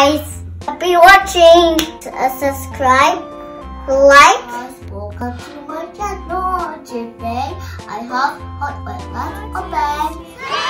guys. Happy watching. Uh, subscribe, like. Welcome to my channel. Today I have hot weather open.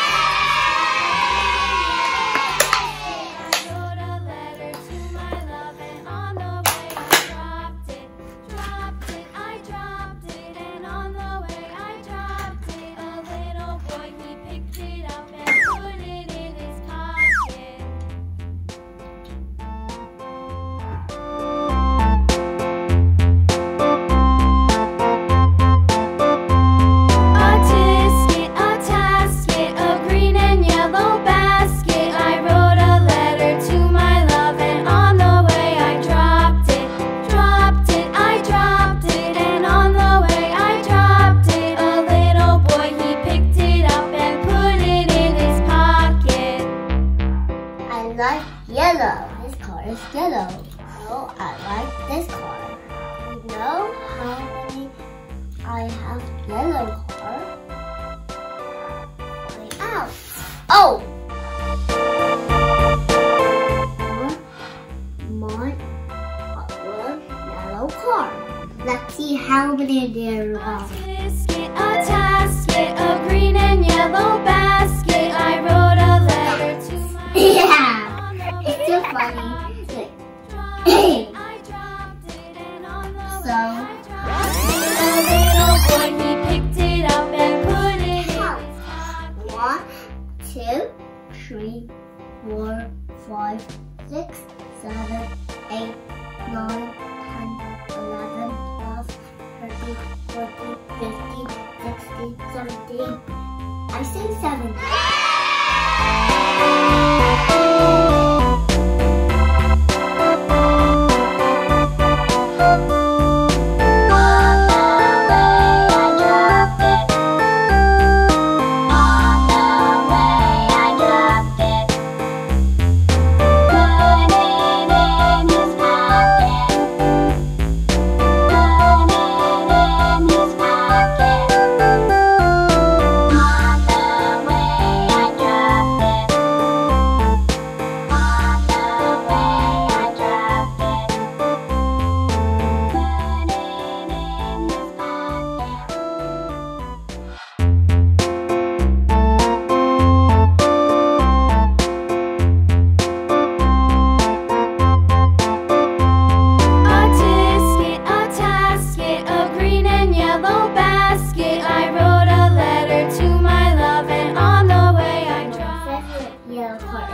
yellow. Oh, I like this car. You know how many I have yellow car? Out. Oh! oh. Mine, yellow car. Let's see how many there are. A basket, a basket a green and yellow bag. five, six, seven, eight, nine, ten, eleven, twelve, thirteen, fourteen, fifteen, sixteen, seventeen. I sing seven.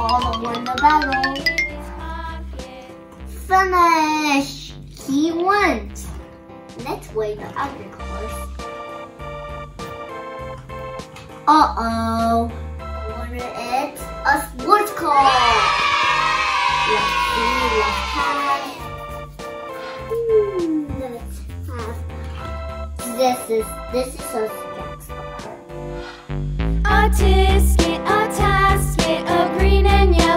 all the Wonderbello. Finish! He wins! Let's wait the other cars. Uh-oh. It's a sports car. Let's see what have. Hmm, let's have. This is this is a sports car. Autistic.